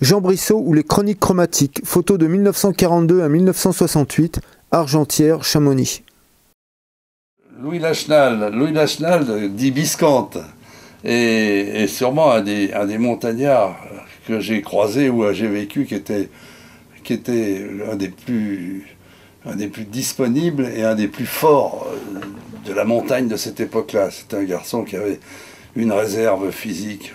Jean Brissot ou les Chroniques chromatiques, photos de 1942 à 1968, Argentière, Chamonix. Louis Lachenal, Louis Lachenal dit Biscante, et, sûrement un des, montagnards que j'ai croisé ou j'ai vécu qui était, qui était un des plus un des plus disponibles et un des plus forts euh, de la montagne de cette époque-là. C'était un garçon qui avait une réserve physique,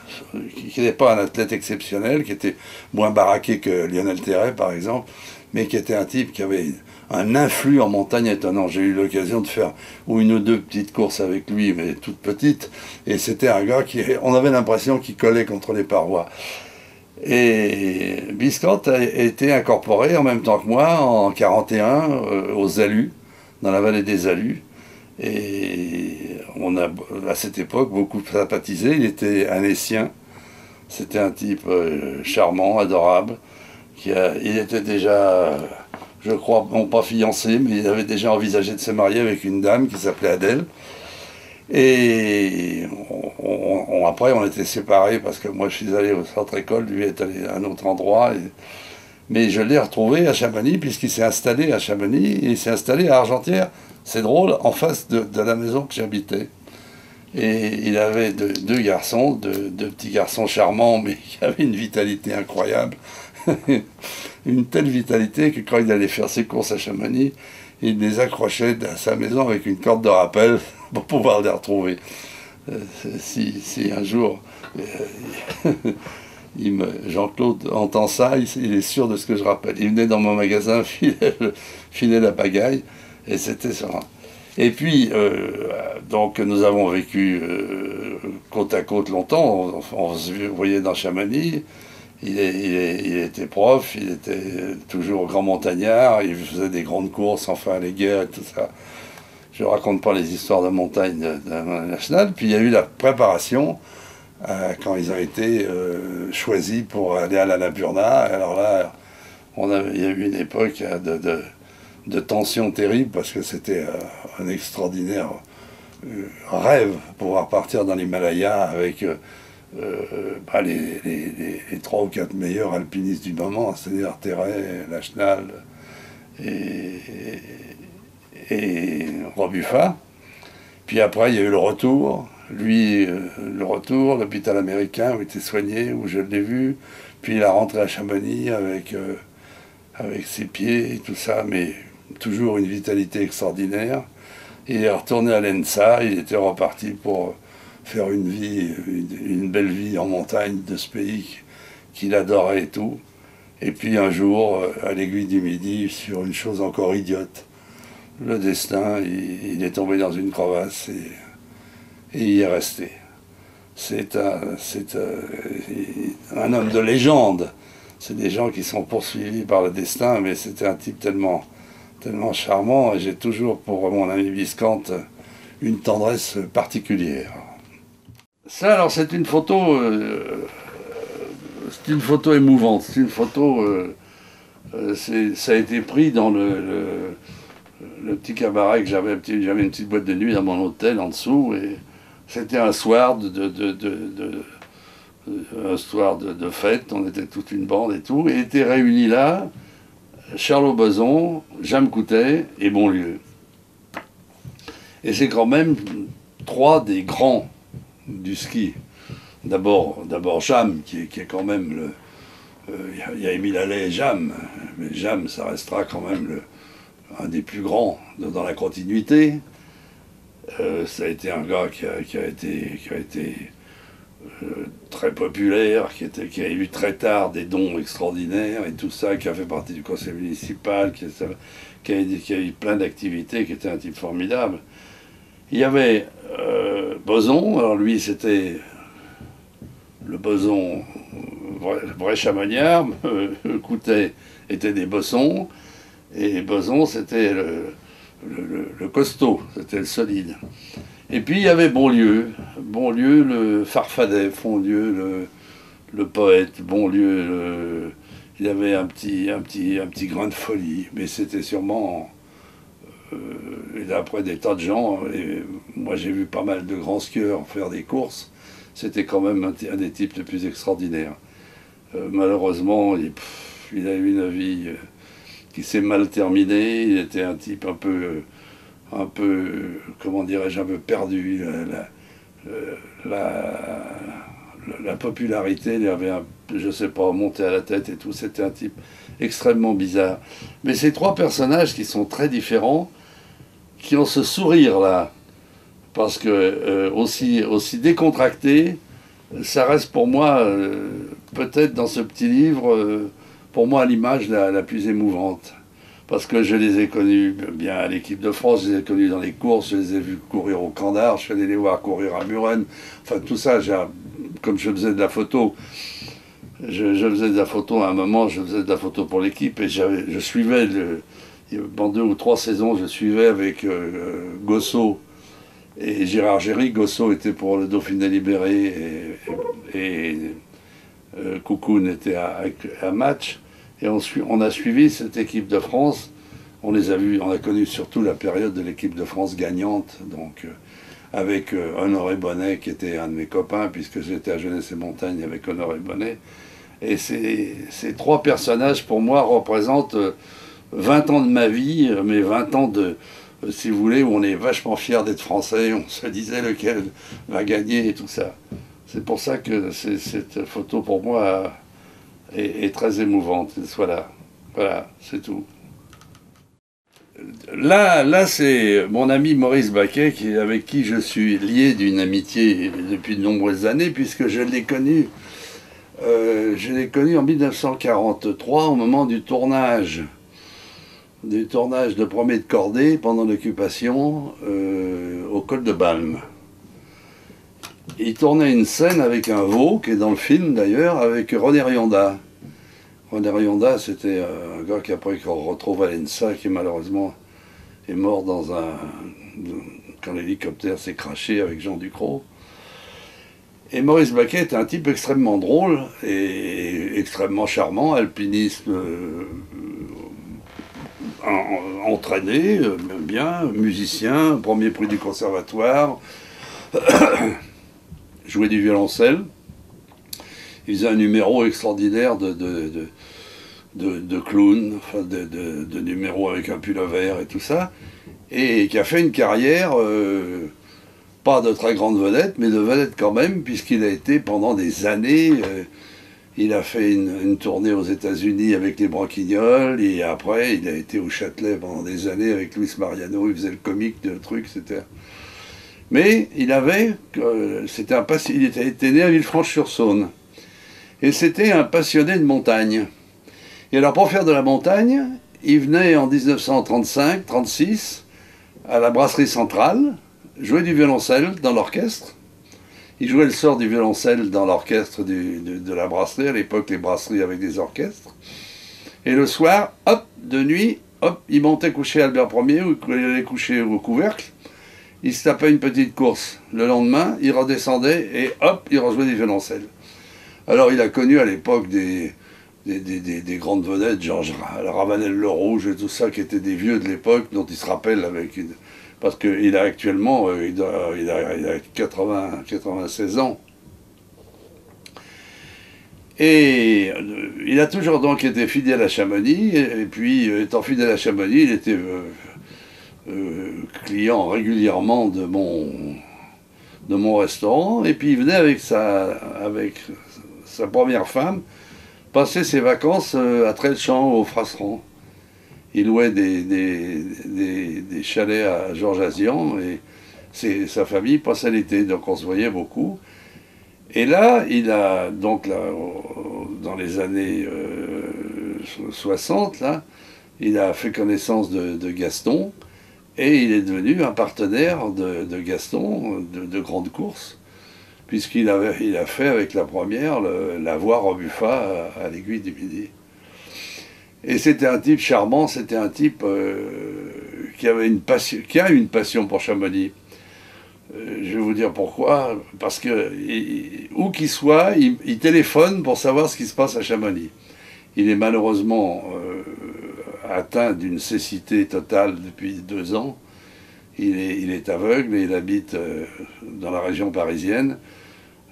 qui n'était pas un athlète exceptionnel, qui était moins baraqué que Lionel Terret par exemple, mais qui était un type qui avait un influx en montagne étonnant. J'ai eu l'occasion de faire une ou deux petites courses avec lui, mais toutes petites, et c'était un gars qui, on avait l'impression qu'il collait contre les parois. Et Biscott a été incorporé en même temps que moi en 41 euh, aux Alus, dans la vallée des Alus. Et on a à cette époque beaucoup sympathisé. Il était un Essien. C'était un type euh, charmant, adorable. Qui il était déjà, je crois, non pas fiancé, mais il avait déjà envisagé de se marier avec une dame qui s'appelait Adèle. Et après, on était séparés parce que moi, je suis allé au centre école, lui est allé à un autre endroit. mais je l'ai retrouvé à Chamonix, puisqu'il s'est installé à Chamonix et il s'est installé à Argentière. C'est drôle, en face de, la maison que j'habitais. Et il avait deux, garçons, deux, petits garçons charmants, mais qui avaient une vitalité incroyable. une telle vitalité que quand il allait faire ses courses à Chamonix, il les accrochait à sa maison avec une corde de rappel pour pouvoir les retrouver. Euh, si, un jour euh, Jean-Claude entend ça, il, est sûr de ce que je rappelle. Il venait dans mon magasin, filait, la pagaille, et c'était ça. Et puis, euh, donc, nous avons vécu côte à côte longtemps. On, se voyait dans Chamonix. Il, était prof, il était toujours grand montagnard, il faisait des grandes courses, enfin les guerres et tout ça je ne raconte pas les histoires de montagne de, la nationale. Puis il y a eu la préparation euh, quand ils ont été euh, choisis pour aller à la Napurna. Alors là, il y a eu une époque euh, de, de, tension terrible parce que c'était un extraordinaire rêve pouvoir partir dans l'Himalaya avec bah, les, trois ou quatre meilleurs alpinistes du moment, c'est-à-dire Lachenal et et. Puis après, il y a eu le retour. Lui, euh, le retour, l'hôpital américain où il était soigné, où je l'ai vu. Puis il a rentré à Chamonix avec, euh, avec ses pieds tout ça, mais toujours une vitalité extraordinaire. il est retourné à l'ENSA, il était reparti pour faire une vie, une, belle vie en montagne de ce pays qu'il adorait et tout. Et puis un jour, euh, à l'aiguille du midi, sur une chose encore idiote, le destin, il, est tombé dans une crevasse et, il y est resté. C'est un, un, homme de légende. C'est des gens qui sont poursuivis par le destin, mais c'était un type tellement, tellement charmant et j'ai toujours pour mon ami Viscante une tendresse particulière. Ça, alors, c'est une photo, euh, c'est une photo émouvante. C'est une photo, euh, euh, ça a été pris dans le petit cabaret que j'avais, j'avais une petite boîte de nuit dans mon hôtel en dessous, et c'était un soir de, de, un soir de, fête, on était toute une bande et tout, et étaient réunis là Charles Bazon, Jeanne Coutet et Bonlieu. Et c'est quand même trois des grands du ski. D'abord, d'abord Jam, qui est, quand même le. Euh, il y a Émile Allais et Jam, mais Jam, ça restera quand même un des plus grands dans la continuité. Euh, ça a été un gars qui a, été, qui a été très populaire, qui, a eu très tard des dons extraordinaires et tout ça, qui a fait partie du conseil municipal, qui, a, eu plein d'activités, qui était un type formidable. Il y avait euh, Boson, alors lui c'était le Boson vrai, vrai chamoniard, Coutet était des Bossons, et Boson, c'était le, costaud, c'était le solide. Et puis il y avait Bonlieu, Bonlieu le farfadet, Bonlieu le, le poète, Bonlieu le, il avait un petit, un, petit, un petit grain de folie, mais c'était sûrement, euh, et d'après des tas de gens, moi j'ai vu pas mal de grands skieurs faire des courses, c'était quand même un, des types les plus extraordinaires. malheureusement, il, a eu une vie qui s'est mal terminée. Il était un type un peu, un peu comment dirais-je, un peu perdu. La, la, popularité il avait, je sais pas, monté à la tête et tout. C'était un type extrêmement bizarre. Mais ces trois personnages qui sont très différents, qui ont ce sourire là, parce que euh, aussi, décontracté, ça reste pour moi, euh, peut-être dans ce petit livre, euh, pour moi l'image la, plus émouvante. Parce que je les ai connus bien à l'équipe de France, je les ai connus dans les courses, je les ai vus courir au Candar, je suis allé les voir courir à Muren. Enfin, tout ça, comme je faisais de la photo, je, faisais de la photo à un moment, je faisais de la photo pour l'équipe et je suivais, pendant deux ou trois saisons, je suivais avec euh, Gosso et Gérard Géry. Gosso était pour le Dauphiné libéré et, et, euh, Coucoune était à, à, match. Et on, a suivi cette équipe de France. On les a vus, on a connu surtout la période de l'équipe de France gagnante, donc euh, avec Honoré Bonnet qui était un de mes copains, puisque j'étais à Jeunesse et Montagne avec Honoré Bonnet. Et ces, trois personnages, pour moi, représentent 20 ans de ma vie, mais 20 ans de, si vous voulez, où on est vachement fier d'être français, on se disait lequel va gagner et tout ça. C'est pour ça que cette photo, pour moi, est, très émouvante. Voilà, voilà, c'est tout. Là, là c'est mon ami Maurice Baquet, avec qui je suis lié d'une amitié depuis de nombreuses années, puisque je l'ai connu euh, je l'ai connu en 1943 au moment du tournage du tournage de Premier de Cordée pendant l'occupation euh, au col de Balme. Il tournait une scène avec un veau, qui est dans le film d'ailleurs, avec René Rionda. René Rionda, c'était un gars qui après qu'on retrouve à qui malheureusement est mort dans un. quand l'hélicoptère s'est craché avec Jean Ducrot. Et Maurice Baquet est un type extrêmement drôle et extrêmement charmant, alpiniste euh, entraîné, euh, bien, musicien, premier prix du conservatoire, jouait du violoncelle. Il faisait un numéro extraordinaire de, de, de, clown, enfin de, numéro avec un pull vert et tout ça, et qui a fait une carrière. Euh, pas de très grande vedette, mais de vedette quand même, puisqu'il a été pendant des années, euh, il a fait une, tournée aux États-Unis avec les Branquignoles, et après il a été au Châtelet pendant des années avec Luis Mariano, il faisait le comique de truc, etc. Mais il avait, euh, c'était un il était, né à Villefranche-sur-Saône, et c'était un passionné de montagne. Et alors pour faire de la montagne, il venait en 1935-36 à la brasserie centrale, jouait du violoncelle dans l'orchestre. Il jouait le sort du violoncelle dans l'orchestre de, la brasserie, à l'époque les brasseries avec des orchestres. Et le soir, hop, de nuit, hop, il montait coucher Albert Ier, ou il allait coucher au couvercle. Il se tapait une petite course. Le lendemain, il redescendait et hop, il rejouait du violoncelle. Alors il a connu à l'époque des, des, des, grandes vedettes, Georges Ravanel le Rouge et tout ça, qui étaient des vieux de l'époque, dont il se rappelle avec une, parce qu'il a actuellement euh, il, a, 80, 96 ans. Et euh, il a toujours donc été fidèle à Chamonix, et, puis euh, étant fidèle à Chamonix, il était client régulièrement de mon, de mon restaurant, et puis il venait avec sa, avec sa première femme passer ses vacances à Trelchamp, au Frasseran il louait des, des, chalets à Georges Azian et sa famille passait l'été, donc on se voyait beaucoup. Et là, il a, donc là, dans les années 60, euh, là, il a fait connaissance de, Gaston et il est devenu un partenaire de, Gaston de, grandes courses, puisqu'il il a fait avec la première la voie Robuffa à, à l'aiguille du Midi. Et c'était un type charmant, c'était un type euh, qui, avait une passion, qui a une passion pour Chamonix. Euh, je vais vous dire pourquoi. Parce que, où qu'il soit, il, téléphone pour savoir ce qui se passe à Chamonix. Il est malheureusement euh, atteint d'une cécité totale depuis deux ans. Il est, aveugle et il habite dans la région parisienne.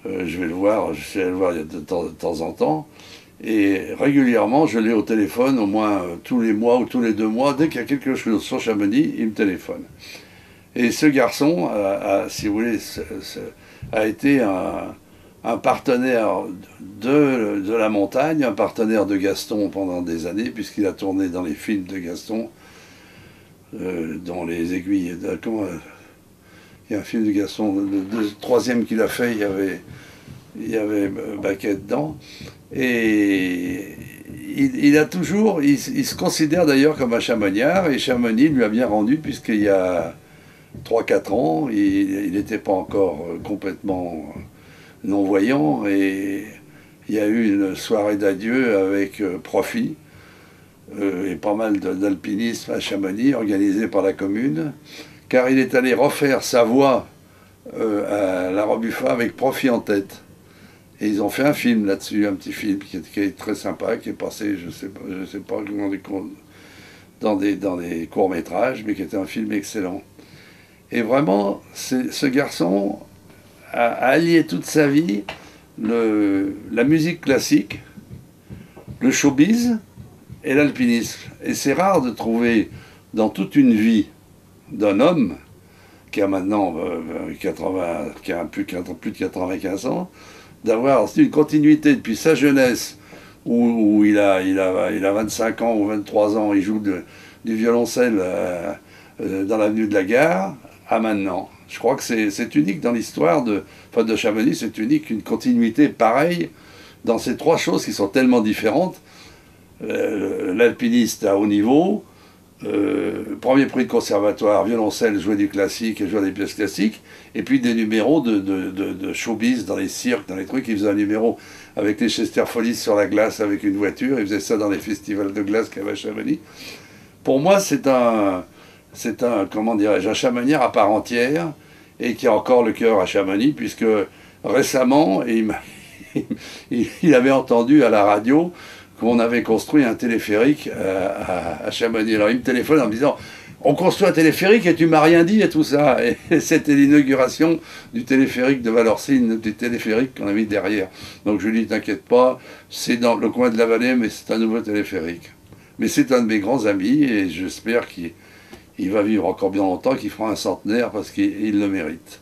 je vais le voir, je vais le voir de temps en temps. Et régulièrement, je l'ai au téléphone, au moins euh, tous les mois ou tous les deux mois. Dès qu'il y a quelque chose sur Chamonix, il me téléphone. Et ce garçon, si vous voulez, a été un, partenaire de, de, la montagne, un partenaire de Gaston pendant des années, puisqu'il a tourné dans les films de Gaston, euh, dans les aiguilles. euh, il y a un film de Gaston, le, troisième qu'il a fait, il y avait, avait Baquet dedans. Et il, a toujours, il, se considère d'ailleurs comme un chamoniard, et Chamonix lui a bien rendu, puisqu'il y a 3-4 ans, il n'était pas encore euh, complètement non-voyant, et il y a eu une soirée d'adieu avec euh, Profit, euh, et pas mal d'alpinisme à Chamonix, organisé par la commune, car il est allé refaire sa voix à la Robuffa avec Profit en tête. Et ils ont fait un film là-dessus, un petit film qui est, très sympa, qui est passé, je ne sais pas, je sais pas dans des, courts-métrages, mais qui était un film excellent. Et vraiment, ce garçon a, allié toute sa vie le, la musique classique, le showbiz et l'alpinisme. Et c'est rare de trouver dans toute une vie d'un homme qui a maintenant 80, euh, qui a plus, plus de 95 ans, d'avoir une continuité depuis sa jeunesse, où, il, a, il, a, il a 25 ans ou 23 ans, il joue du violoncelle euh, euh, dans l'avenue de la Gare, à maintenant. Je crois que c'est unique dans l'histoire de, enfin de Chamonix, c'est unique, une continuité pareille dans ces trois choses qui sont tellement différentes. Euh, l'alpiniste à haut niveau, euh, premier prix de conservatoire, violoncelle, jouer du classique et jouer des pièces classiques, et puis des numéros de, de, showbiz dans les cirques, dans les trucs. Il faisait un numéro avec les Chester Follies sur la glace avec une voiture, il faisait ça dans les festivals de glace qu'il y avait à Chamonix. Pour moi, c'est un, c'est un, comment dirais-je, un à part entière, et qui a encore le cœur à Chamonix, puisque récemment, il, avait entendu à la radio qu'on avait construit un téléphérique euh, à, Chamonix. Alors il me téléphone en me disant on construit un téléphérique et tu m'as rien dit et tout ça. Et c'était l'inauguration du téléphérique de Valorcine, du téléphérique qu'on a mis derrière. Donc je lui dis t'inquiète pas, c'est dans le coin de la vallée, mais c'est un nouveau téléphérique. Mais c'est un de mes grands amis et j'espère qu'il va vivre encore bien longtemps, qu'il fera un centenaire parce qu'il le mérite.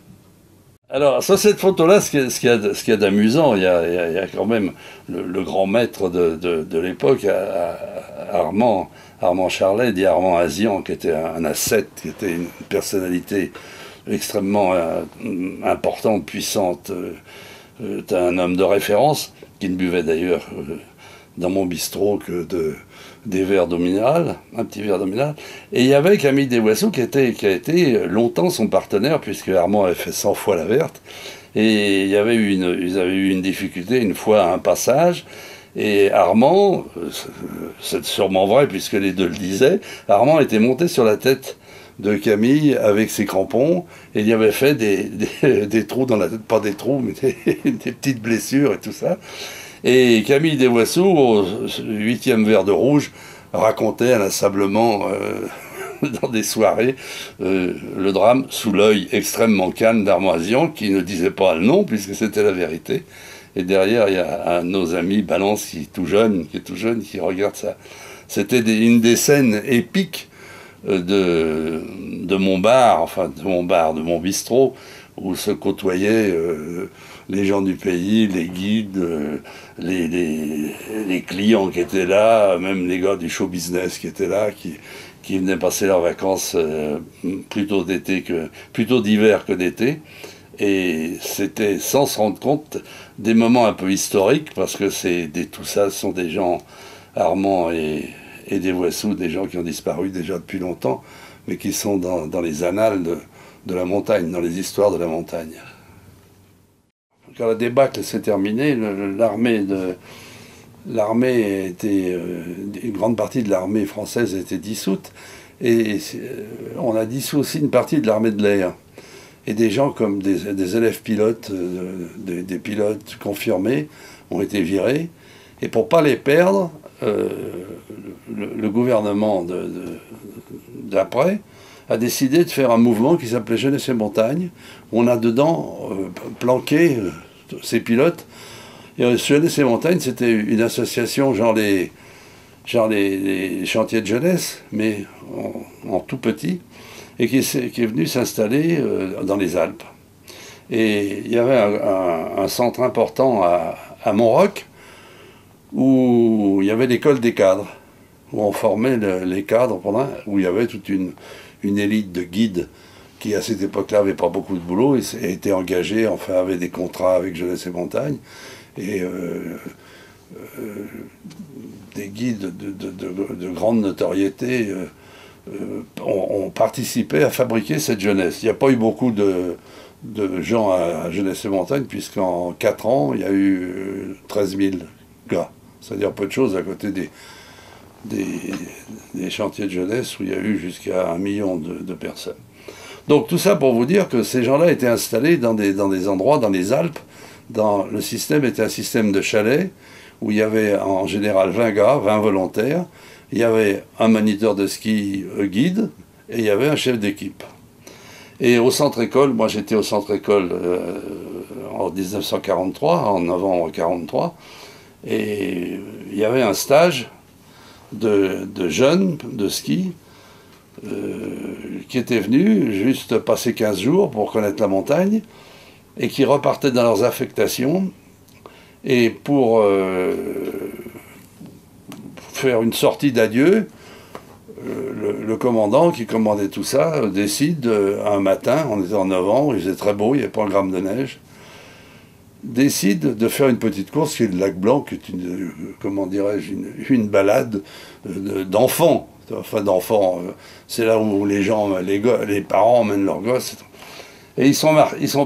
Alors, sur cette photo-là, ce qu'il y a, d'amusant, il, y a quand même le, grand maître de, l'époque, Armand, Armand Charlet, dit Armand Azian, qui était un, ascète, qui était une personnalité extrêmement euh, importante, puissante, euh, euh, un homme de référence, qui ne buvait d'ailleurs dans mon bistrot que de, des verres d'eau minérale, un petit verre d'eau minérale. Et il y avait Camille Desboisseaux qui, était, qui a été longtemps son partenaire, puisque Armand avait fait 100 fois la verte. Et il y avait eu une, ils avaient eu une difficulté une fois à un passage. Et Armand, c'est sûrement vrai puisque les deux le disaient, Armand était monté sur la tête de Camille avec ses crampons et il y avait fait des, des, trous dans la tête, pas des trous, mais des petites blessures et tout ça. Et Camille Desvoisseaux, au huitième verre de rouge, racontait inlassablement euh, dans des soirées euh, le drame sous l'œil extrêmement calme d'Armoisian, qui ne disait pas le nom puisque c'était la vérité. Et derrière, il y a nos amis, Balance, qui est tout jeune, qui est jeune, qui regarde ça. C'était une des scènes épiques euh, de, de mon bar, enfin de mon bar, de mon bistrot, où se côtoyaient les gens du pays, les guides, euh, les, clients qui étaient là, même les gars du show business qui étaient là, qui, venaient passer leurs vacances euh, plutôt d'été que d'hiver que d'été. Et c'était sans se rendre compte des moments un peu historiques parce que tout ça sont des gens Armand et, et des Voissous, des gens qui ont disparu déjà depuis longtemps, mais qui sont dans, les annales de la montagne, dans les histoires de la montagne quand la débâcle s'est terminée, l'armée de l'armée était euh, une grande partie de l'armée française était dissoute. Et euh, on a dissous aussi une partie de l'armée de l'air. Et des gens comme des, élèves pilotes, euh, des, pilotes confirmés ont été virés. Et pour pas les perdre, le, gouvernement d'après a décidé de faire un mouvement qui s'appelait Jeunesse et Montagne. On a dedans planqué ces pilotes Et euh, Jeunesse et Montagne, c'était une association genre les, genre les, chantiers de jeunesse, mais en, tout petit, et qui, est, qui est venu s'installer euh, dans les Alpes. Et il y avait un, centre important à, à Montroc, où il y avait l'école des cadres, où on formait les cadres, pendant, où il y avait toute une, une élite de guides qui à cette époque-là n'avait pas beaucoup de boulot et était engagé, enfin avait des contrats avec Jeunesse et Montagne. Et euh, euh, des guides de, grande notoriété euh, ont, participé à fabriquer cette jeunesse. Il n'y a pas eu beaucoup de, gens à, Jeunesse et Montagne, puisqu'en 4 ans, il y a eu 13 000 gars. C'est-à-dire peu de choses à côté des, des, chantiers de jeunesse où il y a eu jusqu'à un million de personnes. Donc tout ça pour vous dire que ces gens-là étaient installés dans des, endroits, dans les Alpes. Dans, le système était un système de chalets où il y avait en général 20 gars, 20 volontaires. Il y avait un moniteur de ski euh, guide et il y avait un chef d'équipe. Et au centre école, moi j'étais au centre école euh, en 1943, en novembre 1943, et il y avait un stage de, jeunes de ski euh, qui étaient venus juste passer 15 jours pour connaître la montagne et qui repartaient dans leurs affectations. Et pour euh, faire une sortie d'adieu, euh, le, commandant qui commandait tout ça décide un matin, on était en novembre, il faisait très beau, il n'y avait pas un gramme de neige, décide de faire une petite course qui est le lac Blanc, qui est une, comment dirais-je, une, balade d'enfants enfin d'enfants, euh, c'est là où les gens, les, parents emmènent leurs gosses. Et ils sont,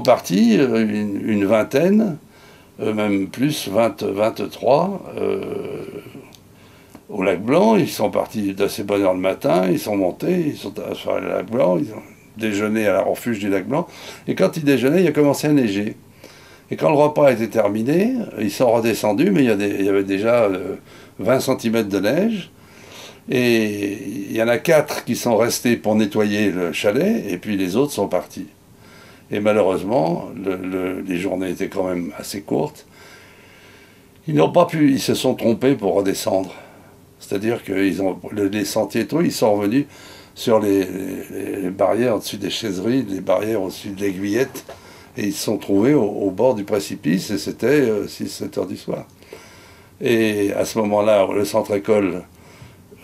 partis, euh, une, vingtaine, euh, même plus, 20, 23, au lac Blanc. Ils sont partis d'assez bonne heure le matin, ils sont montés, ils sont à le lac Blanc, ils ont déjeuné à la refuge du lac Blanc. Et quand ils déjeunaient, il a commencé à neiger. Et quand le repas était terminé, ils sont redescendus, mais il y, avait déjà 20 cm de neige. Et il y en a quatre qui sont restés pour nettoyer le chalet, et puis les autres sont partis. Et malheureusement, les journées étaient quand même assez courtes. Ils n'ont pas pu, ils se sont trompés pour redescendre. C'est-à-dire que ont, les sentiers tout, ils sont revenus sur les, barrières au-dessus des chaiseries, les barrières au-dessus de l'aiguillette, et ils se sont trouvés au, bord du précipice, et c'était 6-7 euh, heures du soir. Et à ce moment-là, le centre école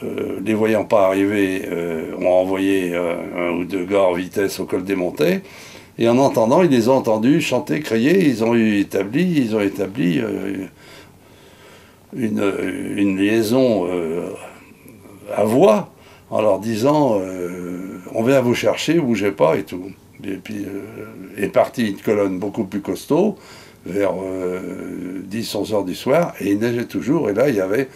euh, les voyant pas arriver, euh, ont envoyé un ou deux gars en vitesse au col des montées. Et en entendant, ils les ont entendus chanter, crier. Ils ont établi, ils ont établi une, liaison à voix en leur disant on vient vous chercher, bougez pas et tout. Et puis est partie une colonne beaucoup plus costaud vers 10-11 heures du soir et il neigeait toujours. Et là, il y avait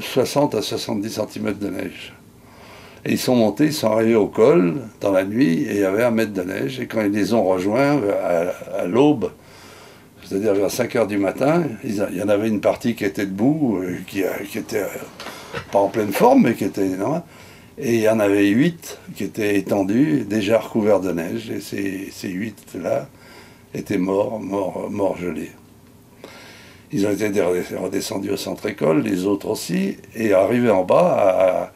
60 à 70 cm de neige. Et ils sont montés, ils sont arrivés au col dans la nuit et il y avait un mètre de neige. Et quand ils les ont rejoints à, l'aube, c'est-à-dire vers 5 heures du matin, il y en avait une partie qui était debout, euh, qui, qui était euh, pas en pleine forme, mais qui était énorme. Et il y en avait 8 qui étaient étendus, déjà recouverts de neige. Et ces, ces 8-là étaient morts, morts, morts gelés. Ils ont été redescendus au centre école, les autres aussi, et arrivés en bas,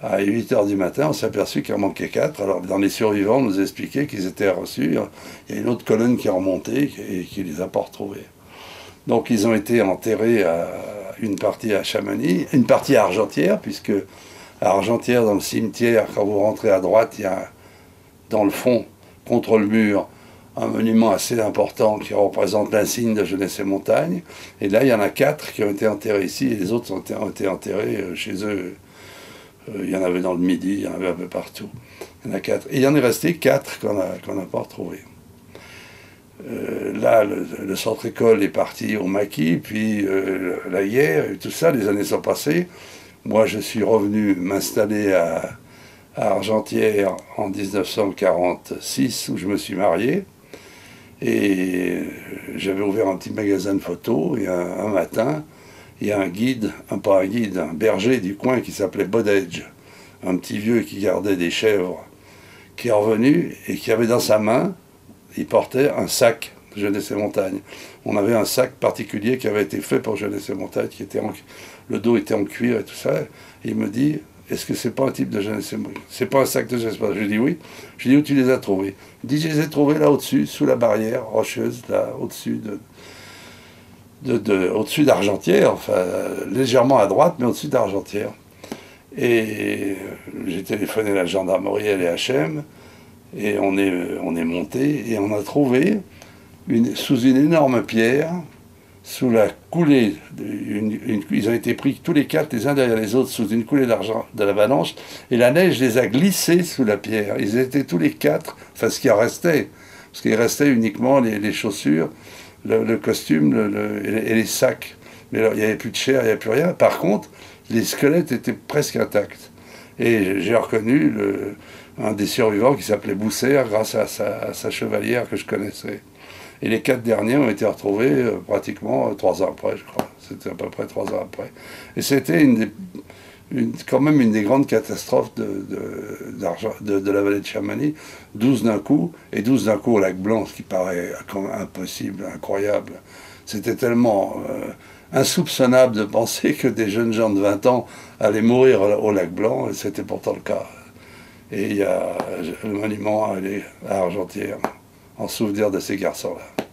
à, 8 h du matin, on s'est aperçu qu'il en manquait 4. Alors, dans les survivants, on nous expliquait qu'ils étaient reçus. Il y a une autre colonne qui est remontée et qui les a pas retrouvés. Donc, ils ont été enterrés à une partie à Chamonix, une partie à Argentière, puisque à Argentière, dans le cimetière, quand vous rentrez à droite, il y a dans le fond, contre le mur, un monument assez important qui représente l'insigne de Jeunesse et Montagne. Et là, il y en a quatre qui ont été enterrés ici et les autres ont été enterrés euh, chez eux. Euh, il y en avait dans le Midi, il y en avait un peu partout. Il y en a quatre. Et il y en est resté quatre qu'on n'a pas retrouvés. Euh, là, le, centre école est parti au maquis, puis la hier, et tout ça, les années sont passées. Moi, je suis revenu m'installer à, à Argentière en 1946, où je me suis marié. Et j'avais ouvert un petit magasin de photos et un, matin, il y a un guide, un pas un guide, un berger du coin qui s'appelait Bodedge, un petit vieux qui gardait des chèvres, qui est revenu et qui avait dans sa main, il portait un sac Jeunesse et Montagne. On avait un sac particulier qui avait été fait pour Jeunesse et Montagne, qui était le dos était en cuir et tout ça. Et il me dit, est-ce que c'est pas un type de Jeunesse et Montagne? C'est pas un sac de Jeunesse et Je dis oui. Je dis où tu les as trouvés? Il dit, je les ai trouvés là au-dessus, sous la barrière rocheuse, là au-dessus de, de, au-dessus d'Argentière, enfin légèrement à droite, mais au-dessus d'Argentière. Et j'ai téléphoné à la gendarmerie à l'EHM, et on est, on est monté, et on a trouvé, sous une énorme pierre, sous la coulée, ils ont été pris tous les quatre, les uns derrière les autres, sous une coulée d'argent de l'avalanche, et la neige les a glissés sous la pierre. Ils étaient tous les quatre, enfin ce qui en restait, parce qu'il restait uniquement les, chaussures, le, costume et, les, sacs. Mais il n'y avait plus de chair, il n'y avait plus rien. Par contre, les squelettes étaient presque intacts. Et j'ai reconnu un des survivants qui s'appelait Bousser grâce à sa, chevalière que je connaissais. Et les quatre derniers ont été retrouvés euh, pratiquement euh, trois ans après, je crois. C'était à peu près trois ans après. Et c'était quand même une des grandes catastrophes de, de, de, la vallée de Chamonix. 12 d'un coup, et 12 d'un coup au lac Blanc, ce qui paraît impossible, incroyable. C'était tellement... Euh, insoupçonnable de penser que des jeunes gens de 20 ans allaient mourir au lac Blanc, et c'était pourtant le cas. Et il y a le monument à, à Argentière, en souvenir de ces garçons-là.